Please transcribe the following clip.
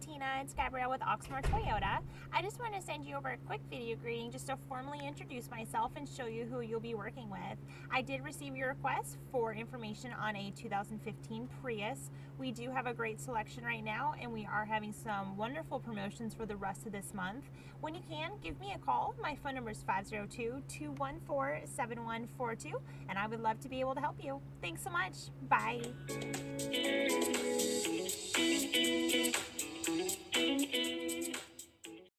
Tina. It's Gabrielle with Oxmoor Toyota. I just want to send you over a quick video greeting just to formally introduce myself and show you who you'll be working with. I did receive your request for information on a 2015 Prius. We do have a great selection right now and we are having some wonderful promotions for the rest of this month. When you can, give me a call. My phone number is 502-214-7142 and I would love to be able to help you. Thanks so much. Bye.